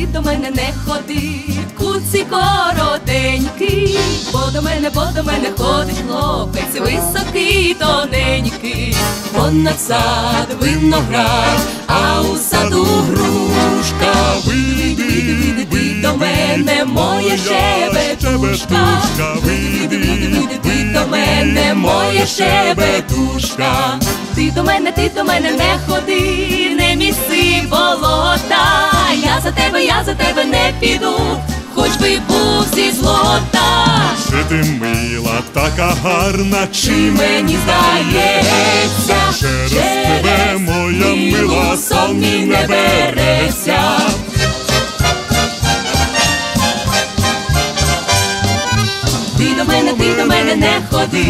ти до мене не ходи, куці коротенький, бо до мене, бо до мене ходить хлопець, високий, тоненький, понад сад виноград, а у саду грушка. Вийди, Вийди, вийди до мене, моя щебетушка. Вийди, вийди, вийди до мене, моя щебетушка. Ти до мене, ти до мене не ходи, не міси болота. Я за тебе, я за тебе не піду, хоч би був зі злота. Чи ти мила, така гарна, Чи мені здається, Через тебе, моя мила, сон не береться. Ти до мене, ти до мене не ходи,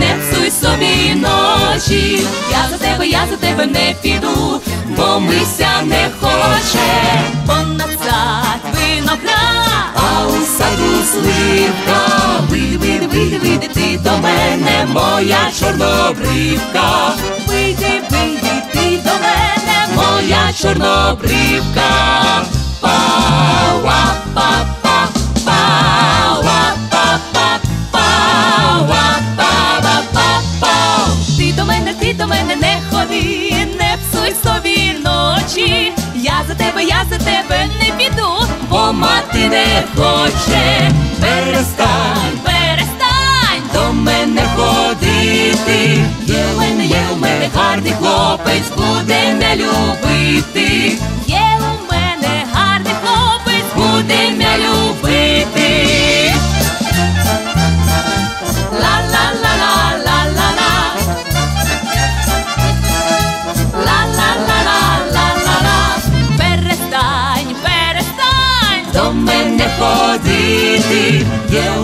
не псуй собі ночі. Я за тебе, я за тебе не піду, бо мися не хоче. Понад сад виноград, а у саду сливка. Вийди, вийди, вийди, вийди, ти до мене, моя чорнобривка. Вийди, вийди, ти до мене, моя чорнобривка. Я за тебе, не піду, бо мати не хоче. Oh, Dee Dee.